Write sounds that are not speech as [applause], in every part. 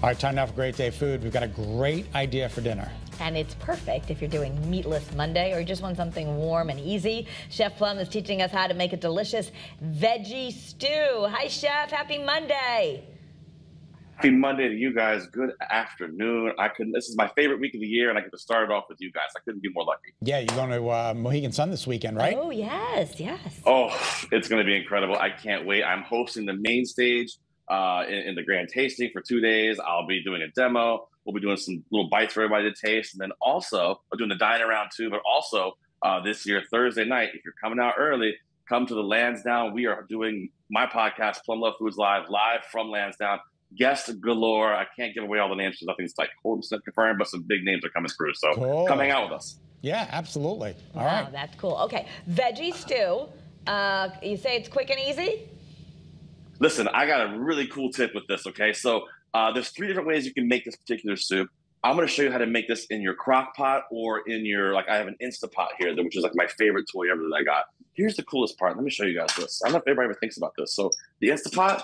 All right, time now for Great Day Food. We've got a great idea for dinner. And it's perfect if you're doing Meatless Monday or you just want something warm and easy. Chef Plum is teaching us how to make a delicious veggie stew. Hi, Chef. Happy Monday. Happy Monday to you guys. Good afternoon. I couldn't. This is my favorite week of the year, and I get to start it off with you guys. I couldn't be more lucky. Yeah, you're going to uh, Mohegan Sun this weekend, right? Oh yes, yes. Oh, it's going to be incredible. I can't wait. I'm hosting the main stage uh, in, in, the grand tasting for two days. I'll be doing a demo. We'll be doing some little bites for everybody to taste, and then also we're doing the dine around too. But also uh, this year Thursday night, if you're coming out early, come to the Lansdowne. We are doing my podcast, Plum Love Foods Live, live from Lansdowne. Guests galore. I can't give away all the names because nothing's like 100% confirmed, but some big names are coming through. So cool. come hang out with us. Yeah, absolutely. All wow, right. that's cool. Okay, veggie stew. Uh, you say it's quick and easy? Listen, I got a really cool tip with this. Okay, so uh, there's three different ways you can make this particular soup. I'm going to show you how to make this in your crock pot or in your like. I have an Instapot here, which is like my favorite toy ever that I got. Here's the coolest part. Let me show you guys this. I don't know if everybody ever thinks about this. So the Instapot,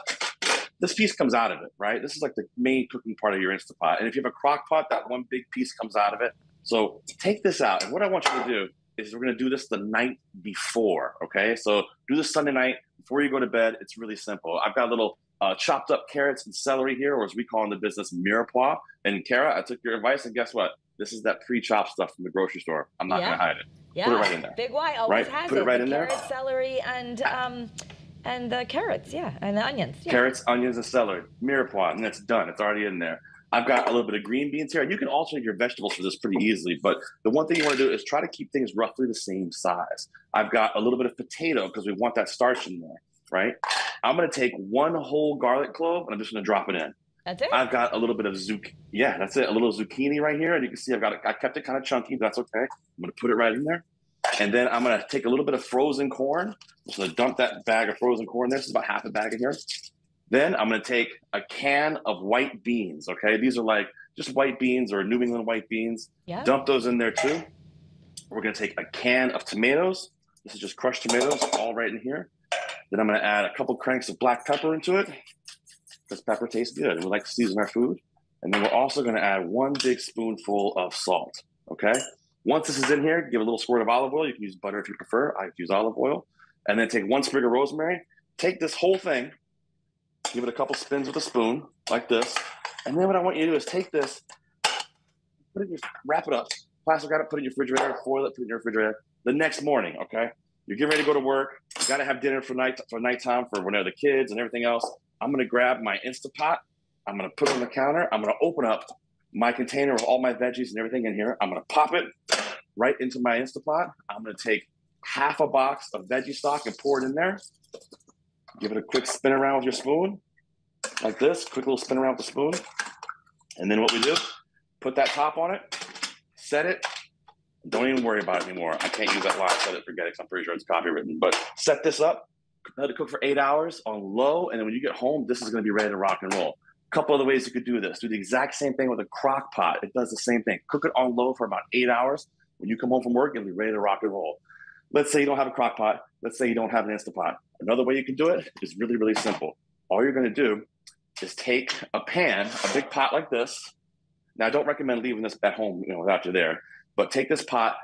this piece comes out of it, right? This is like the main cooking part of your Instapot. And if you have a crock pot, that one big piece comes out of it. So take this out. And what I want you to do is we're going to do this the night before. Okay. So do this Sunday night before you go to bed. It's really simple. I've got little uh, chopped up carrots and celery here, or as we call in the business, mirepoix. And Kara, I took your advice, and guess what? This is that pre-chopped stuff from the grocery store. I'm not yeah. going to hide it. Yeah. Put it right in there. Big Y always right? has Put it, it right the in carrot, there. celery, and um, and the carrots, yeah, and the onions. Yeah. Carrots, onions, and celery. Mirepoix, and that's done. It's already in there. I've got a little bit of green beans here, and you can alternate your vegetables for this pretty easily. But the one thing you want to do is try to keep things roughly the same size. I've got a little bit of potato because we want that starch in there, right? I'm going to take one whole garlic clove and I'm just going to drop it in. That's it. I've got a little bit of zucchini. Yeah, that's it. A little zucchini right here, and you can see I've got it. I kept it kind of chunky. But that's okay. I'm going to put it right in there, and then I'm going to take a little bit of frozen corn. I'm just going to dump that bag of frozen corn. This is about half a bag in here. Then I'm going to take a can of white beans. Okay, these are like just white beans or New England white beans. Yeah. Dump those in there too. We're going to take a can of tomatoes. This is just crushed tomatoes, all right in here. Then I'm going to add a couple cranks of black pepper into it because pepper tastes good. We like to season our food. And then we're also going to add one big spoonful of salt. Okay. Once this is in here, give a little squirt of olive oil. You can use butter if you prefer. I use olive oil. And then take one sprig of rosemary. Take this whole thing, give it a couple spins with a spoon like this. And then what I want you to do is take this, put it in your, wrap it up, plastic wrap it, put it in your refrigerator, foil it, put it in your refrigerator. The next morning, okay, you're getting ready to go to work. You got to have dinner for night for nighttime for whenever the kids and everything else. I'm gonna grab my Instapot. I'm gonna put it on the counter. I'm gonna open up my container with all my veggies and everything in here. I'm gonna pop it right into my Instapot. I'm gonna take half a box of veggie stock and pour it in there. Give it a quick spin around with your spoon, like this. Quick little spin around with the spoon. And then what we do, put that top on it, set it, don't even worry about it anymore. I can't use that line. Set it, forget it. I'm pretty sure it's copywritten. But set this up. Let it cook for eight hours on low, and then when you get home, this is going to be ready to rock and roll. A couple other ways you could do this. Do the exact same thing with a crock pot. It does the same thing. Cook it on low for about eight hours. When you come home from work, it'll be ready to rock and roll. Let's say you don't have a crock pot. Let's say you don't have an Instapot. Another way you can do it is really, really simple. All you're going to do is take a pan, a big pot like this. Now, I don't recommend leaving this at home, you know, without you there. But take this pot,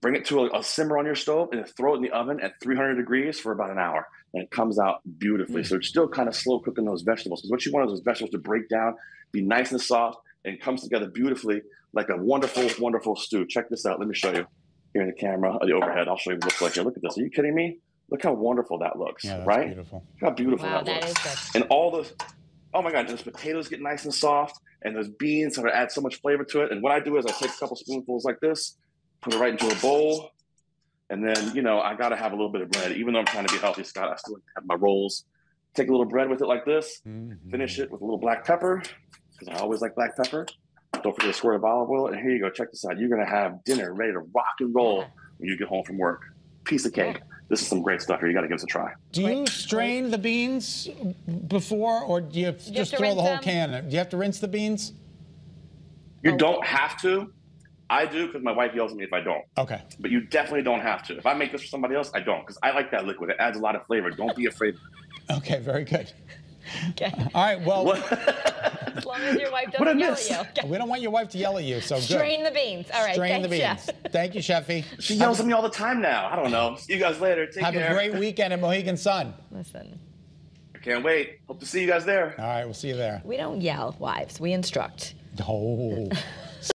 bring it to a, a, simmer on your stove, and throw it in the oven at 300 degrees for about an hour. And it comes out beautifully. Mm. So it's still kind of slow cooking those vegetables because what you want is those vegetables to break down, be nice and soft, and comes together beautifully like a wonderful, wonderful stew. Check this out. Let me show you here in the camera, the overhead. I'll show you what it looks like here. Look at this. Are you kidding me? Look how wonderful that looks, yeah, right? Beautiful. Look how beautiful wow, that, that looks. And all those, oh my God, those potatoes get nice and soft, and those beans sort of add so much flavor to it. And what I do is I take a couple spoonfuls like this, put it right into a bowl. And then, you know, I got to have a little bit of bread. Even though I'm trying to be healthy, Scot, I still have my rolls. Take a little bread with it like this. Mm-hmm. Finish it with a little black pepper, because I always like black pepper. Don't forget a squirt of olive oil. And here you go. Check this out. You're going to have dinner ready to rock and roll when you get home from work. Piece of cake. Yeah. This is some great stuff here. You got to give this a try. Do you strain the beans before, or do you, you just throw the whole them? can in? Do you have to rinse the beans? You oh. don't have to. I do because my wife yells at me if I don't. Okay. But you definitely don't have to. If I make this for somebody else, I don't because I like that liquid. It adds a lot of flavor. Don't be afraid. okay, very good. [laughs] Okay. All right. Well, [laughs] [laughs] As long as your wife [laughs] What I doesn't yell miss? at you. Okay. we don't want your wife to yell at you, so good. Strain the beans. All right. Strain the beans. Chef. Thank you, Sheffy. She yells at me all the time now. I don't know. See you guys later. Take Have care. a great weekend at Mohegan Sun. Listen, I can't wait. Hope to see you guys there. All right, we'll see you there. we don't yell, wives. We instruct. Oh. [laughs]